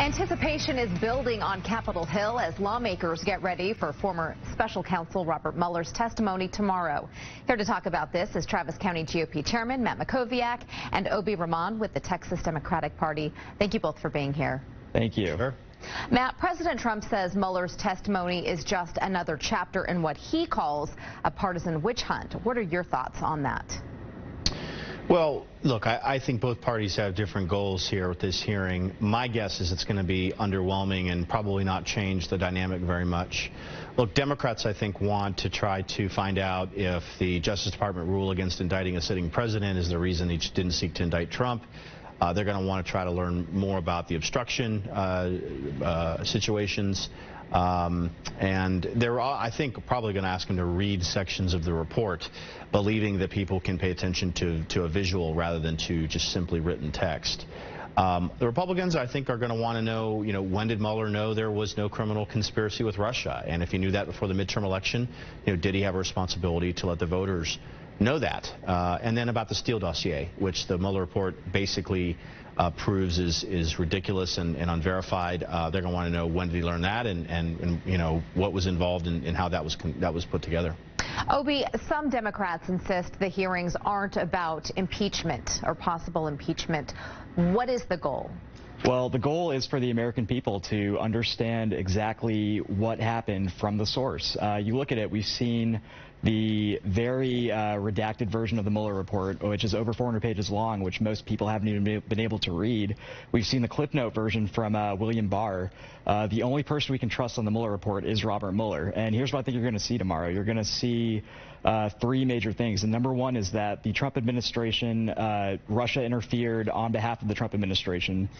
Anticipation is building on Capitol Hill as lawmakers get ready for former special counsel Robert Mueller's testimony tomorrow. Here to talk about this is Travis County GOP Chairman Matt Mackowiak and Abhi Rahman with the Texas Democratic Party. Thank you both for being here. Thank you. Sure. Matt, President Trump says Mueller's testimony is just another chapter in what he calls a partisan witch hunt. What are your thoughts on that? Well, look, I, I, think both parties have different goals here with this hearing. My guess is it's going to be underwhelming and probably not change the dynamic very much. Look, Democrats, I think, want to try to find out if the Justice Department rule against indicting a sitting president is the reason they didn't seek to indict Trump. Uh, they're going to want to try to learn more about the obstruction uh, uh, situations. Um, and they're, I think, probably going to ask him to read sections of the report, believing that people can pay attention to, to a visual rather than to just simply written text. Um, the Republicans, I think, are going to want to know, you know, when did Mueller know there was no criminal conspiracy with Russia? And if he knew that before the midterm election, you know, did he have a responsibility to let the voters know that. Uh, and then about the Steele dossier, which the Mueller report basically uh, proves is, is ridiculous and, and unverified. Uh, they're going to want to know when did he learn that and, and, and you know, what was involved in, in how that was, that was put together. Abhi, some Democrats insist the hearings aren't about impeachment or possible impeachment. What is the goal? Well, the goal is for the American people to understand exactly what happened from the source. Uh, you look at it, we've seen the very uh, redacted version of the Mueller report, which is over 400 pages long, which most people haven't even been able to read. We've seen the Cliff Note version from uh, William Barr. Uh, the only person we can trust on the Mueller report is Robert Mueller. And here's what I think you're going to see tomorrow. You're going to see uh, three major things. And number one is that the Trump administration, uh, Russia interfered on behalf of the Trump administration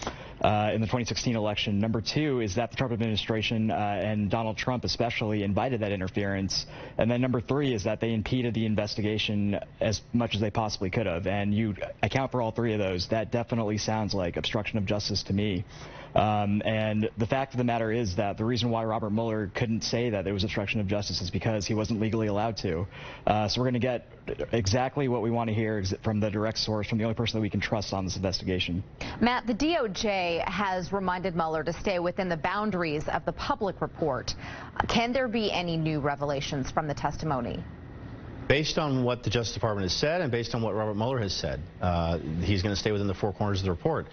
uh, in the 2016 election. Number two is that the Trump administration and Donald Trump especially invited that interference. And then number three is that they impeded the investigation as much as they possibly could have. And you account for all three of those. That definitely sounds like obstruction of justice to me. Um, and the fact of the matter is that the reason why Robert Mueller couldn't say that there was obstruction of justice is because he wasn't legally allowed to. Uh, so we're going to get exactly what we want to hear from the direct source, from the only person that we can trust on this investigation. Matt, the DOJ has reminded Mueller to stay within the boundaries of the public report. Can there be any new revelations from the testimony? Based on what the Justice Department has said and based on what Robert Mueller has said, uh, he's going to stay within the four corners of the report.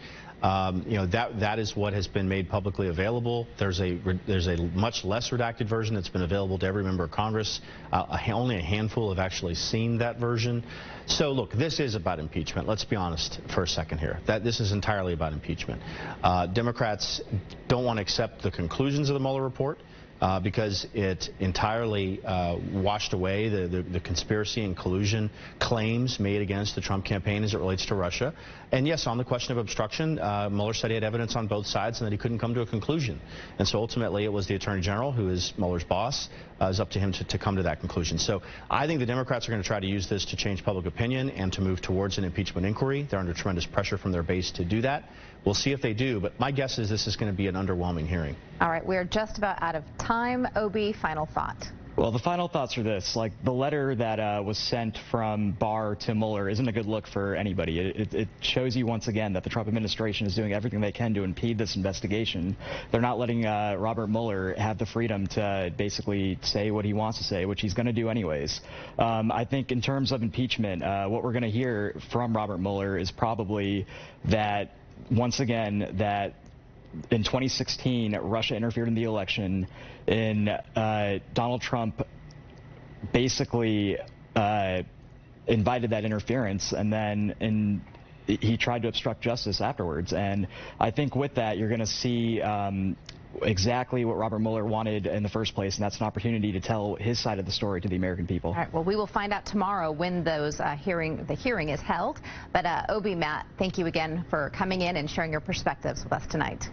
Um, you know that that is what has been made publicly available. There's a there's a much less redacted version that's been available to every member of Congress. Uh, only a handful have actually seen that version. So look, this is about impeachment. Let's be honest for a second here. That this is entirely about impeachment. Uh, Democrats don't want to accept the conclusions of the Mueller report uh, because it entirely uh, washed away the, the, the, conspiracy and collusion claims made against the Trump campaign as it relates to Russia. And yes, on the question of obstruction, uh, Mueller said he had evidence on both sides and that he couldn't come to a conclusion. And so ultimately it was the Attorney General, who is Mueller's boss, uh, is up to him to, to come to that conclusion. So I think the Democrats are going to try to use this to change public opinion and to move towards an impeachment inquiry. They're under tremendous pressure from their base to do that. We'll see if they do, but my guess is this is going to be an underwhelming hearing. All right, we're just about out of time. Abhi, final thought. Well, the final thoughts are this. Like, the letter that uh, was sent from Barr to Mueller isn't a good look for anybody. It, it, it, shows you once again that the Trump administration is doing everything they can to impede this investigation. They're not letting uh, Robert Mueller have the freedom to basically say what he wants to say, which he's going to do anyways. Um, I think in terms of impeachment, uh, what we're going to hear from Robert Mueller is probably that once again that in 2016, Russia interfered in the election. In uh, Donald Trump basically uh, invited that interference, and then in he tried to obstruct justice afterwards. And I think with that, you're going to see um, exactly what Robert Mueller wanted in the first place, and that's an opportunity to tell his side of the story to the American people. All right. Well, we will find out tomorrow when those uh, hearing the hearing is held. But uh, Abhi Matt, thank you again for coming in and sharing your perspectives with us tonight.